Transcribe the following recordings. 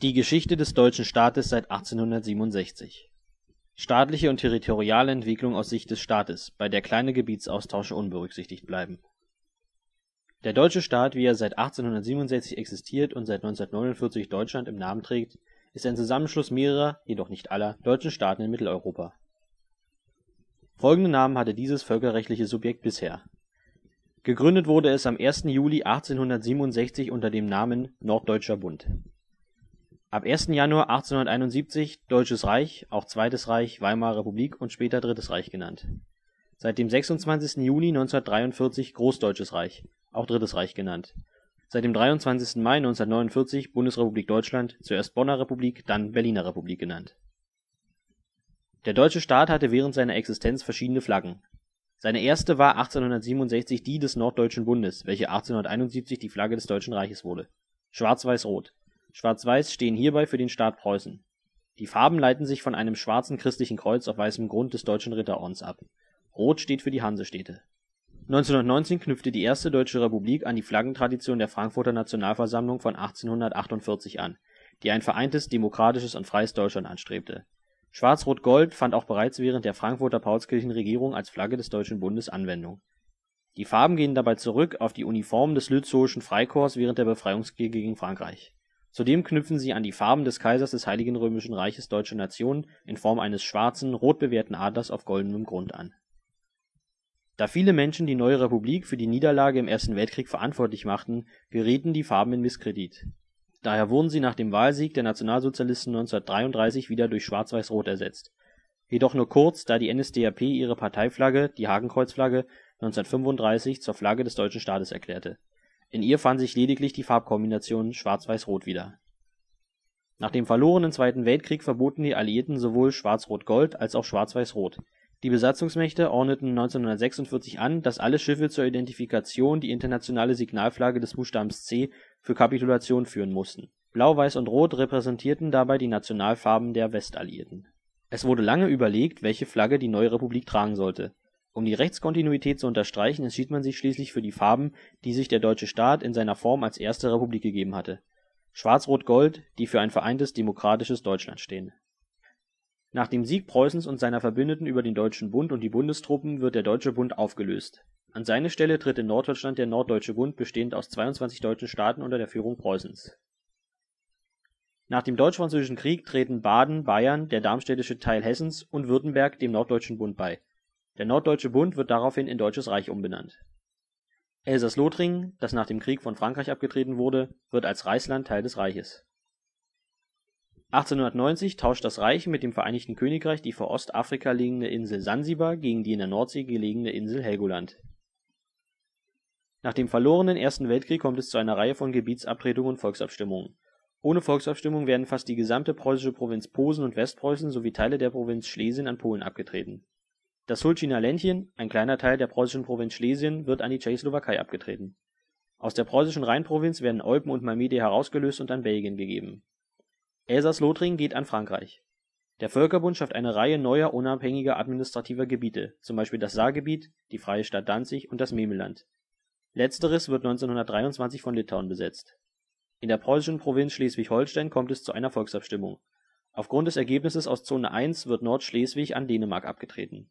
Die Geschichte des deutschen Staates seit 1867 Staatliche und territoriale Entwicklung aus Sicht des Staates, bei der kleine Gebietsaustausche unberücksichtigt bleiben Der deutsche Staat, wie er seit 1867 existiert und seit 1949 Deutschland im Namen trägt, ist ein Zusammenschluss mehrerer (jedoch nicht aller) deutschen Staaten in Mitteleuropa. Folgende Namen hatte dieses völkerrechtliche Subjekt bisher: Gegründet wurde es am 1. Juli 1867 unter dem Namen Norddeutscher Bund. Ab 1. Januar 1871 Deutsches Reich (auch Zweites Reich, Weimarer Republik und später Drittes Reich genannt). Seit dem 26. Juni 1943 Großdeutsches Reich (auch Drittes Reich genannt). Seit dem 23. Mai 1949 Bundesrepublik Deutschland (zuerst Bonner Republik, dann Berliner Republik genannt). Der deutsche Staat hatte während seiner Existenz verschiedene Flaggen. Seine erste war 1867 die des Norddeutschen Bundes, welche 1871 die Flagge des Deutschen Reiches wurde. Schwarz-Weiß-Rot: Schwarz-Weiß stehen hierbei für den Staat Preußen. Die Farben leiten sich von einem schwarzen christlichen Kreuz auf weißem Grund des Deutschen Ritterordens ab. Rot steht für die Hansestädte 1919 knüpfte die erste deutsche Republik an die Flaggentradition der Frankfurter Nationalversammlung von 1848 an, die ein vereintes, demokratisches und freies Deutschland anstrebte. Schwarz-Rot-Gold fand auch bereits während der Frankfurter Paulskirchenregierung als Flagge des Deutschen Bundes Anwendung. Die Farben gehen dabei zurück auf die Uniformen des Lützowischen Freikorps während der Befreiungskriege gegen Frankreich. Zudem knüpfen sie an die Farben des Kaisers des Heiligen Römischen Reiches Deutscher Nation in Form eines schwarzen, rot bewehrten Adlers auf goldenem Grund an da viele Menschen die neue Republik für die Niederlage im Ersten Weltkrieg verantwortlich machten, gerieten die Farben in Misskredit. Daher wurden sie nach dem Wahlsieg der Nationalsozialisten 1933 wieder durch Schwarz-Weiß-Rot ersetzt. Jedoch nur kurz, da die NSDAP ihre Parteiflagge, die Hakenkreuzflagge, 1935 zur Flagge des deutschen Staates erklärte. In ihr fand sich lediglich die Farbkombination Schwarz-Weiß-Rot wieder. Nach dem verlorenen Zweiten Weltkrieg verboten die Alliierten sowohl Schwarz-Rot-Gold als auch Schwarz-Weiß-Rot die Besatzungsmächte ordneten 1946 an, dass alle Schiffe zur Identifikation die internationale Signalflagge des Buchstabens C für Kapitulation führen mussten. Blau, Weiß und Rot repräsentierten dabei die Nationalfarben der Westalliierten. Es wurde lange überlegt, welche Flagge die neue Republik tragen sollte. Um die Rechtskontinuität zu unterstreichen, entschied man sich schließlich für die Farben, die sich der deutsche Staat in seiner Form als erste Republik gegeben hatte: Schwarz-Rot-Gold, die für ein vereintes demokratisches Deutschland stehen nach dem Sieg Preußens und seiner Verbündeten über den Deutschen Bund und die Bundestruppen wird der Deutsche Bund aufgelöst. An seine Stelle tritt in Norddeutschland der Norddeutsche Bund bestehend aus 22 deutschen Staaten unter der Führung Preußens. Nach dem Deutsch-Französischen Krieg treten Baden, Bayern, der darmstädtische Teil Hessens und Württemberg dem Norddeutschen Bund bei. Der Norddeutsche Bund wird daraufhin in Deutsches Reich umbenannt. Elsass-Lothringen, das nach dem Krieg von Frankreich abgetreten wurde, wird als Reichsland Teil des Reiches 1890 tauscht das Reich mit dem Vereinigten Königreich die vor Ostafrika liegende Insel Sansibar gegen die in der Nordsee gelegene Insel Helgoland. Nach dem verlorenen Ersten Weltkrieg kommt es zu einer Reihe von Gebietsabtretungen und Volksabstimmungen. Ohne Volksabstimmung werden fast die gesamte preußische Provinz Posen und Westpreußen sowie Teile der Provinz Schlesien an Polen abgetreten. Das Sulziner Ländchen, ein kleiner Teil der preußischen Provinz Schlesien, wird an die Tschechoslowakei abgetreten. Aus der preußischen Rheinprovinz werden Eupen und Malmedy herausgelöst und an Belgien gegeben Elsass-Lothringen geht an Frankreich. Der Völkerbund schafft eine Reihe neuer unabhängiger administrativer Gebiete, zum Beispiel das Saargebiet, die Freie Stadt Danzig und das Memelland. Letzteres wird 1923 von Litauen besetzt. In der preußischen Provinz Schleswig-Holstein kommt es zu einer Volksabstimmung. Aufgrund des Ergebnisses aus Zone 1 wird Nordschleswig an Dänemark abgetreten.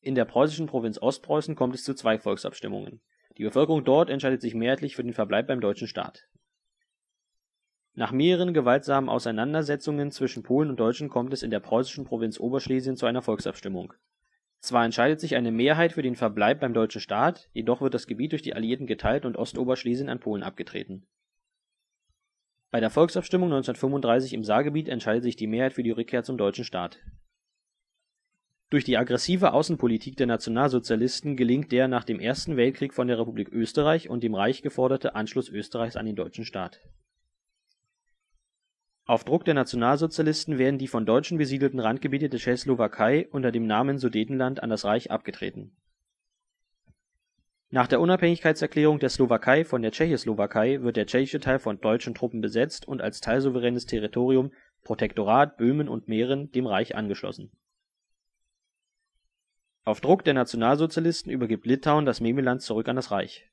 In der preußischen Provinz Ostpreußen kommt es zu zwei Volksabstimmungen. Die Bevölkerung dort entscheidet sich mehrheitlich für den Verbleib beim deutschen Staat nach mehreren gewaltsamen Auseinandersetzungen zwischen Polen und Deutschen kommt es in der preußischen Provinz Oberschlesien zu einer Volksabstimmung. Zwar entscheidet sich eine Mehrheit für den Verbleib beim deutschen Staat, jedoch wird das Gebiet durch die Alliierten geteilt und Ostoberschlesien an Polen abgetreten. Bei der Volksabstimmung 1935 im Saargebiet entscheidet sich die Mehrheit für die Rückkehr zum deutschen Staat. Durch die aggressive Außenpolitik der Nationalsozialisten gelingt der nach dem Ersten Weltkrieg von der Republik Österreich und dem Reich geforderte Anschluss Österreichs an den deutschen Staat auf Druck der Nationalsozialisten werden die von Deutschen besiedelten Randgebiete der Tschechoslowakei unter dem Namen Sudetenland an das Reich abgetreten. Nach der Unabhängigkeitserklärung der Slowakei von der Tschechoslowakei wird der tschechische Teil von deutschen Truppen besetzt und als teilsouveränes Territorium (Protektorat Böhmen und Mähren) dem Reich angeschlossen. Auf Druck der Nationalsozialisten übergibt Litauen das Memeland zurück an das Reich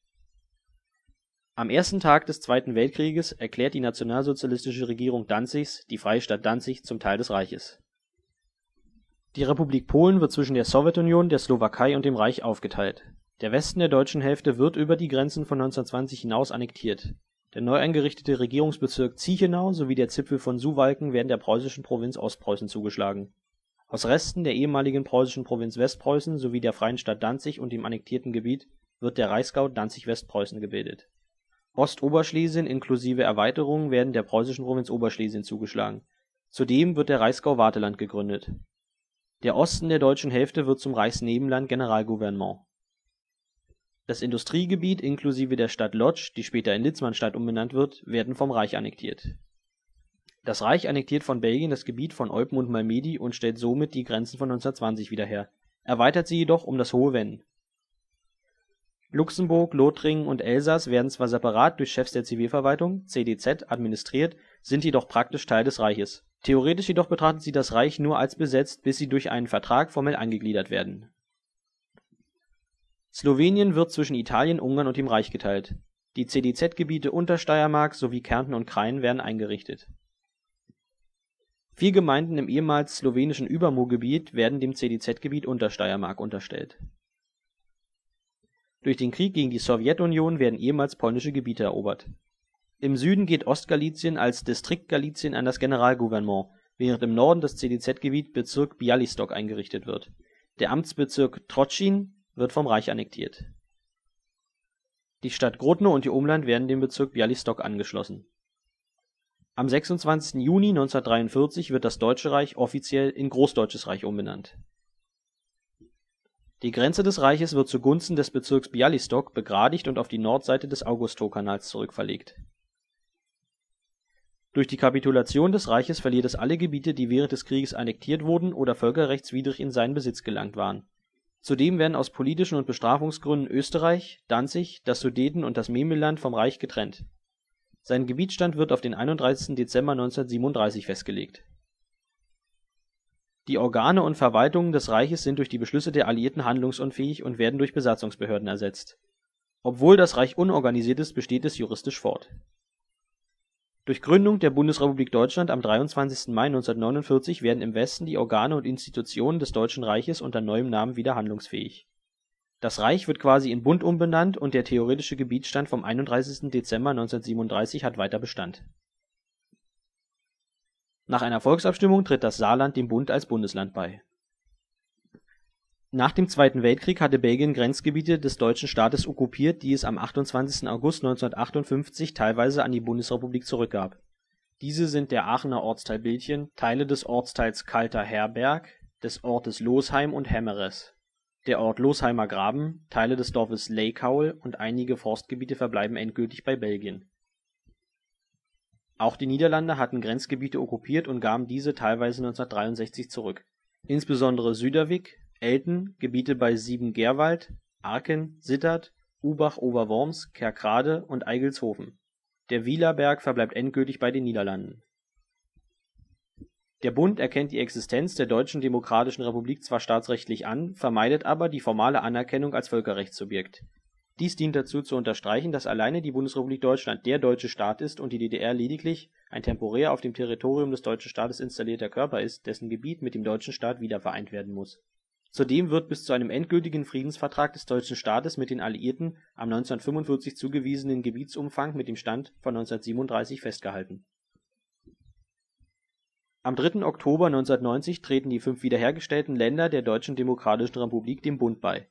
Am ersten Tag des Zweiten Weltkrieges erklärt die nationalsozialistische Regierung Danzigs die Freie Stadt Danzig zum Teil des Reiches. Die Republik Polen wird zwischen der Sowjetunion, der Slowakei und dem Reich aufgeteilt. Der Westen der deutschen Hälfte wird über die Grenzen von 1920 hinaus annektiert. Der neu eingerichtete Regierungsbezirk Ciechenau sowie der Zipfel von Suwałken werden der preußischen Provinz Ostpreußen zugeschlagen. Aus Resten der ehemaligen preußischen Provinz Westpreußen sowie der Freien Stadt Danzig und dem annektierten Gebiet wird der Reichsgau Danzig-Westpreußen gebildet. Ostoberschlesien inklusive Erweiterungen werden der preußischen Provinz Oberschlesien zugeschlagen. Zudem wird der Reichsgau Wartheland gegründet. Der Osten der deutschen Hälfte wird zum Reichsnebenland Generalgouvernement. Das Industriegebiet inklusive der Stadt Lodz, die später in Litzmannstadt umbenannt wird, werden vom Reich annektiert. Das Reich annektiert von Belgien das Gebiet von Eupen und Malmedy und stellt somit die Grenzen von 1920 wieder her, erweitert sie jedoch um das Hohe Venn. Luxemburg, Lothringen und Elsass werden zwar separat durch Chefs der Zivilverwaltung (CdZ) administriert, sind jedoch praktisch Teil des Reiches. Theoretisch jedoch betrachtet sie das Reich nur als besetzt, bis sie durch einen Vertrag formell eingegliedert werden. Slowenien wird zwischen Italien, Ungarn und dem Reich geteilt. Die CdZ-Gebiete Untersteiermark sowie Kärnten und Krain werden eingerichtet. Vier Gemeinden im ehemals slowenischen Übermoorgebiet werden dem CdZ-Gebiet Untersteiermark unterstellt. Durch den Krieg gegen die Sowjetunion werden ehemals polnische Gebiete erobert. Im Süden geht Ostgalizien als Distrikt Galizien an das Generalgouvernement, während im Norden das CdZ-Gebiet Bezirk Białystok eingerichtet wird. Der Amtsbezirk Trocin wird vom Reich annektiert. Die Stadt Grodno und ihr Umland werden dem Bezirk Białystok angeschlossen. Am 26. Juni 1943 wird das Deutsche Reich offiziell in Großdeutsches Reich umbenannt. Die Grenze des Reiches wird zugunsten des Bezirks Białystok begradigt und auf die Nordseite des August-To-Kanals zurückverlegt. Durch die Kapitulation des Reiches verliert es alle Gebiete, die während des Krieges annektiert wurden oder völkerrechtswidrig in seinen Besitz gelangt waren. Zudem werden aus politischen und Bestrafungsgründen Österreich, Danzig, das Sudeten und das Memel-Land vom Reich getrennt. Sein Gebietsstand wird auf den 31. Dezember 1937 festgelegt. Die Organe und Verwaltungen des Reiches sind durch die Beschlüsse der Alliierten handlungsunfähig und werden durch Besatzungsbehörden ersetzt. Obwohl das Reich unorganisiert ist, besteht es juristisch fort. Durch Gründung der Bundesrepublik Deutschland am 23. Mai 1949 werden im Westen die Organe und Institutionen des Deutschen Reiches unter neuem Namen wieder handlungsfähig. Das Reich wird quasi in Bund umbenannt und der theoretische Gebietsstand vom 31. Dezember 1937 hat weiter Bestand. Nach einer Volksabstimmung tritt das Saarland dem Bund als Bundesland bei. Nach dem Zweiten Weltkrieg hatte Belgien Grenzgebiete des deutschen Staates okkupiert, die es am 28. August 1958 teilweise an die Bundesrepublik zurückgab. Diese sind der Aachener Ortsteil Bildchen, Teile des Ortsteils Kalter Herberg, des Ortes Losheim und Hemmeres, der Ort Losheimer Graben, Teile des Dorfes Laykaul und einige Forstgebiete verbleiben endgültig bei Belgien. Auch die Niederlande hatten Grenzgebiete okkupiert und gaben diese teilweise 1963 zurück. Insbesondere Süderwick, Elten, Gebiete bei Siebengerwald, Arken, Sittard, Ubach-Oberworms, Kerkrade und Eigelshofen. Der Wielerberg verbleibt endgültig bei den Niederlanden. Der Bund erkennt die Existenz der Deutschen Demokratischen Republik zwar staatsrechtlich an, vermeidet aber die formale Anerkennung als Völkerrechtssubjekt. Dies dient dazu zu unterstreichen, dass alleine die Bundesrepublik Deutschland der deutsche Staat ist und die DDR lediglich ein temporär auf dem Territorium des deutschen Staates installierter Körper ist, dessen Gebiet mit dem deutschen Staat wiedervereint werden muss. Zudem wird bis zu einem endgültigen Friedensvertrag des deutschen Staates mit den Alliierten am 1945 zugewiesenen Gebietsumfang mit dem Stand von 1937 festgehalten. Am 3. Oktober 1990 treten die fünf wiederhergestellten Länder der Deutschen Demokratischen Republik dem Bund bei.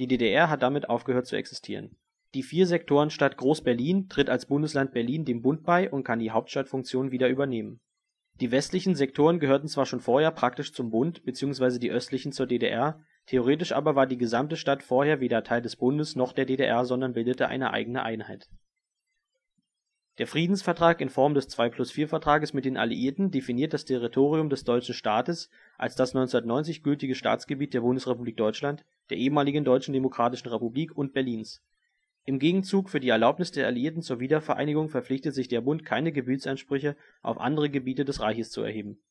Die DDR hat damit aufgehört zu existieren. Die Vier-Sektoren-Stadt Groß-Berlin tritt als Bundesland Berlin dem Bund bei und kann die Hauptstadtfunktion wieder übernehmen. Die westlichen Sektoren gehörten zwar schon vorher praktisch zum Bund bzw. die östlichen zur DDR, theoretisch aber war die gesamte Stadt vorher weder Teil des Bundes noch der DDR, sondern bildete eine eigene Einheit. Der Friedensvertrag in Form des 2+4-Vertrages mit den Alliierten definiert das Territorium des deutschen Staates als das 1990 gültige Staatsgebiet der Bundesrepublik Deutschland, der ehemaligen Deutschen Demokratischen Republik und Berlins. Im Gegenzug für die Erlaubnis der Alliierten zur Wiedervereinigung verpflichtet sich der Bund keine Gebietsansprüche auf andere Gebiete des Reiches zu erheben.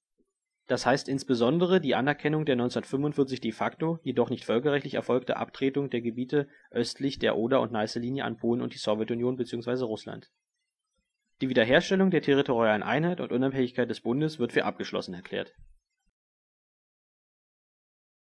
Das heißt insbesondere die Anerkennung der 1945 de facto, jedoch nicht völkerrechtlich erfolgte Abtretung der Gebiete östlich der Oder - und Neiße-Linie an Polen und die Sowjetunion bzw. Russland die Wiederherstellung der territorialen Einheit und Unabhängigkeit des Bundes wird für abgeschlossen erklärt.